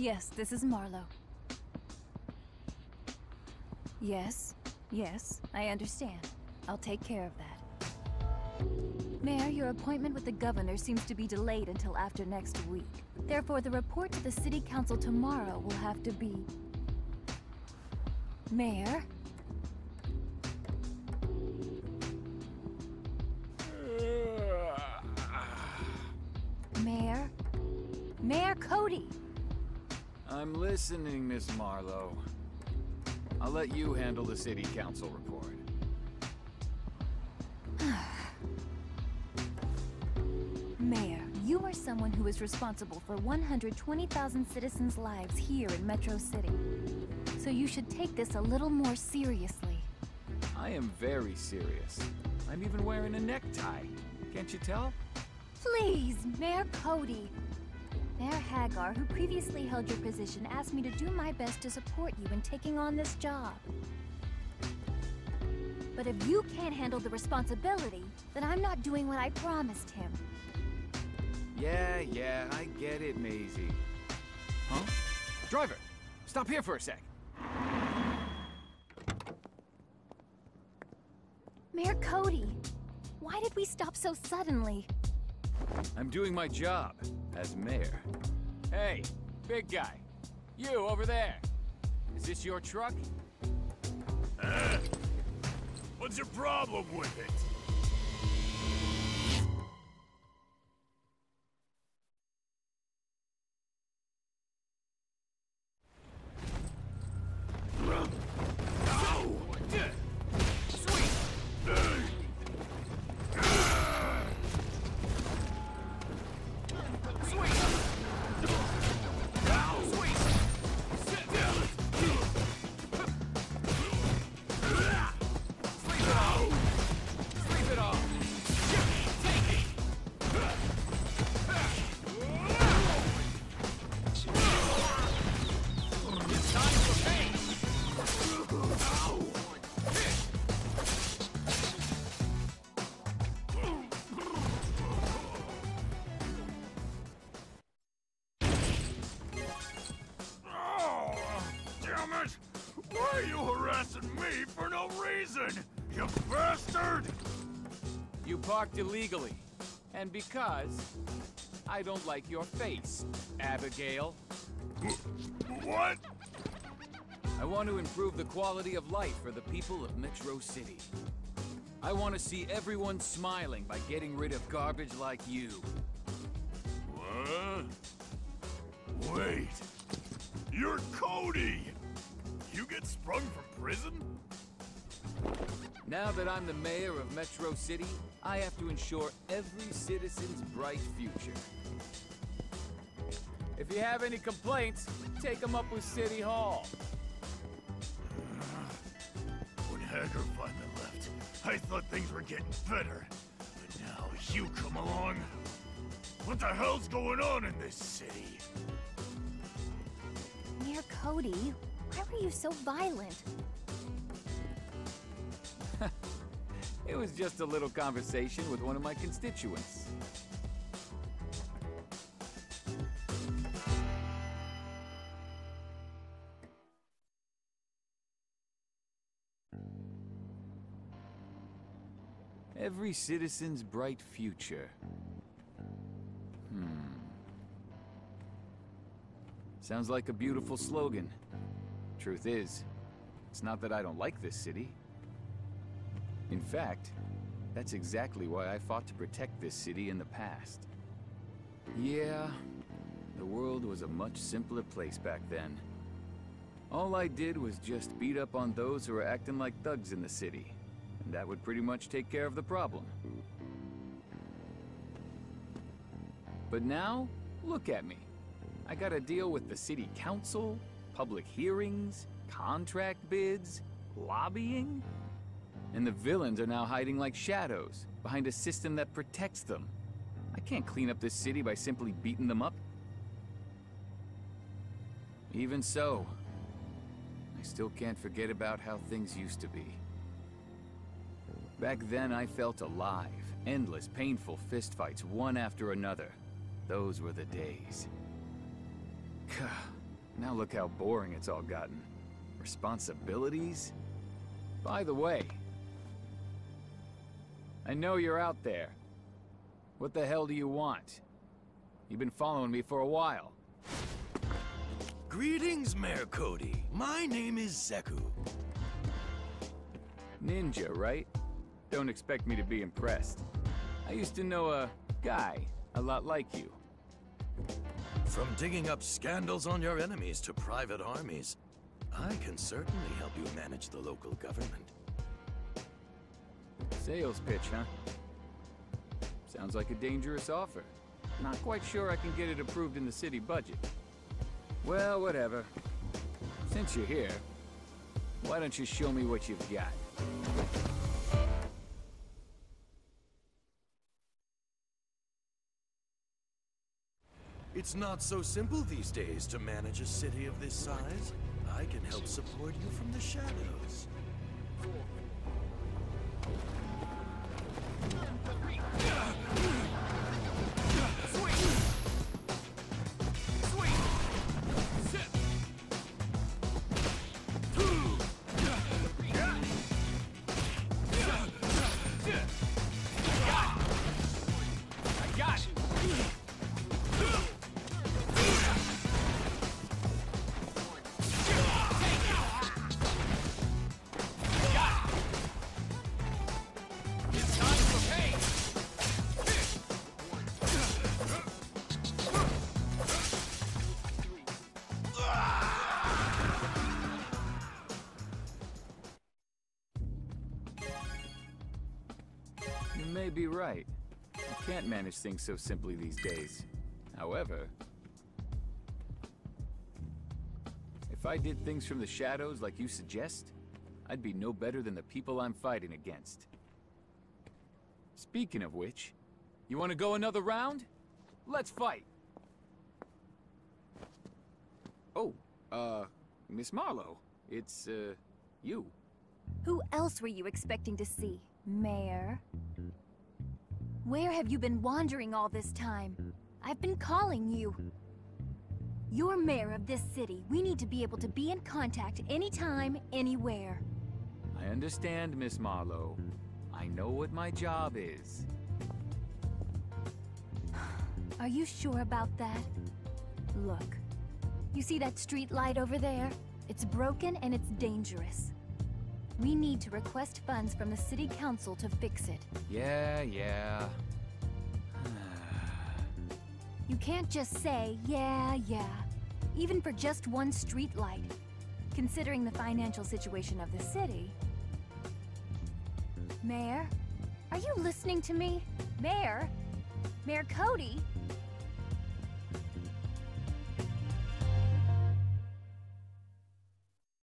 Yes, this is Marlowe. Yes, yes, I understand. I'll take care of that. Mayor, your appointment with the governor seems to be delayed until after next week. Therefore, the report to the city council tomorrow will have to be... Mayor? Mayor? Mayor Cody! I'm listening, Miss Marlowe. I'll let you handle the city council report. Mayor, you are someone who is responsible for 120,000 citizens' lives here in Metro City. So you should take this a little more seriously. I am very serious. I'm even wearing a necktie. Can't you tell? Please, Mayor Cody. Mayor Haggar, who previously held your position, asked me to do my best to support you in taking on this job. But if you can't handle the responsibility, then I'm not doing what I promised him. Yeah, yeah, I get it, Maisie. Huh? Driver, stop here for a sec. Mayor Cody, why did we stop so suddenly? I'm doing my job as mayor. Hey, big guy. You over there. Is this your truck? Uh, what's your problem with it? Parked illegally. And because I don't like your face, Abigail. What? I want to improve the quality of life for the people of Metro City. I want to see everyone smiling by getting rid of garbage like you. What? Wait. You're Cody! You get sprung from prison? Now that I'm the mayor of Metro City, I have to ensure every citizen's bright future. If you have any complaints, take them up with City Hall. When Haggar finally left, I thought things were getting better. But now you come along. What the hell's going on in this city? Mayor Cody, why were you so violent? It was just a little conversation with one of my constituents. Every citizen's bright future. Hmm. Sounds like a beautiful slogan. Truth is, it's not that I don't like this city. In fact, that's exactly why I fought to protect this city in the past. Yeah, the world was a much simpler place back then. All I did was just beat up on those who were acting like thugs in the city, and that would pretty much take care of the problem. But now, look at me. I gotta deal with the city council, public hearings, contract bids, lobbying, and the villains are now hiding like shadows, behind a system that protects them. I can't clean up this city by simply beating them up. Even so, I still can't forget about how things used to be. Back then, I felt alive. Endless, painful fistfights, one after another. Those were the days. Now look how boring it's all gotten. Responsibilities? By the way, I know you're out there. What the hell do you want? You've been following me for a while. Greetings, Mayor Cody. My name is Zeku. Ninja, right? Don't expect me to be impressed. I used to know a guy a lot like you. From digging up scandals on your enemies to private armies, I can certainly help you manage the local government. Sales pitch, huh? Sounds like a dangerous offer. Not quite sure I can get it approved in the city budget. Well, whatever. Since you're here, why don't you show me what you've got? It's not so simple these days to manage a city of this size. I can help support you from the shadows. Be right. You can't manage things so simply these days. However, if I did things from the shadows like you suggest, I'd be no better than the people I'm fighting against. Speaking of which, you want to go another round? Let's fight! Oh, uh, Miss Marlowe, it's, uh, you. Who else were you expecting to see, Mayor? Where have you been wandering all this time? I've been calling you. You're mayor of this city. We need to be able to be in contact anytime, anywhere. I understand, Miss Marlowe. I know what my job is. Are you sure about that? Look. You see that street light over there? It's broken and it's dangerous. We need to request funds from the city council to fix it. Yeah, yeah. You can't just say, yeah, yeah. Even for just one street light. Considering the financial situation of the city. Mayor? Are you listening to me? Mayor? Mayor Cody?